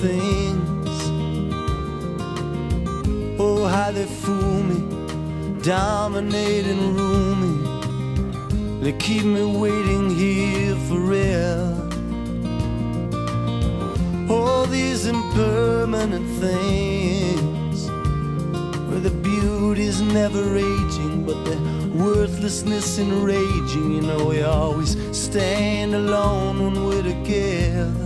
things. Oh, how they fool me, rule me. They keep me waiting here forever. All these impermanent things, where the beauty's never aging, but the worthlessness enraging. You know, we always stand alone when we're together.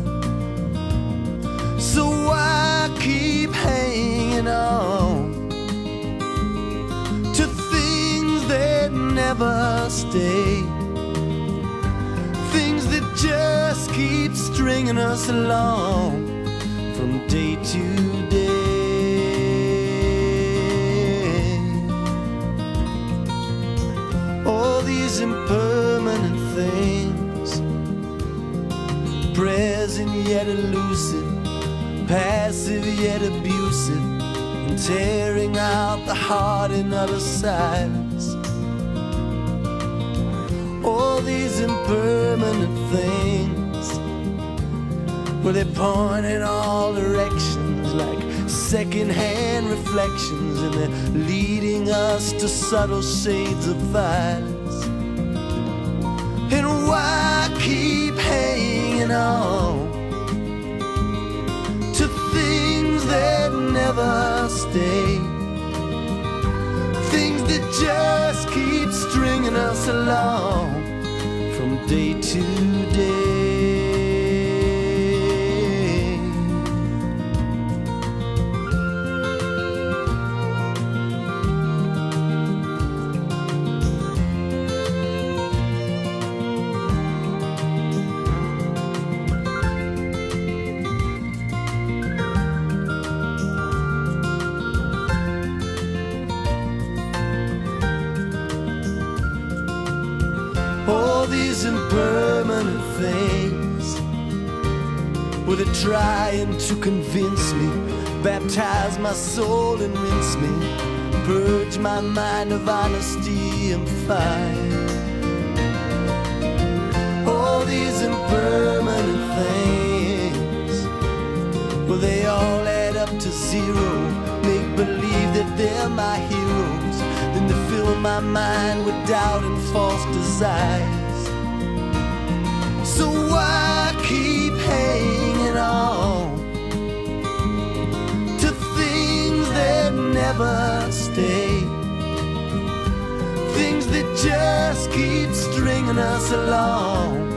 Never stay? Things that just keep stringing us along from day to day. All these impermanent things, present yet elusive, passive yet abusive, and tearing out the heart in utter silence. All these impermanent things, where they point in all directions like secondhand reflections, and they're leading us to subtle shades of violence. And why keep hanging on to things that never stay? Things that just keep stringing us along day to day. These impermanent things. Well, they're trying to convince me, baptize my soul and rinse me, purge my mind of honesty and fire. All these impermanent things, well, they all add up to zero. Make believe that they're my heroes. Then they fill my mind with doubt and false desires. So why keep hanging on to things that never stay? Things that just keep stringing us along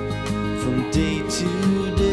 from day to day.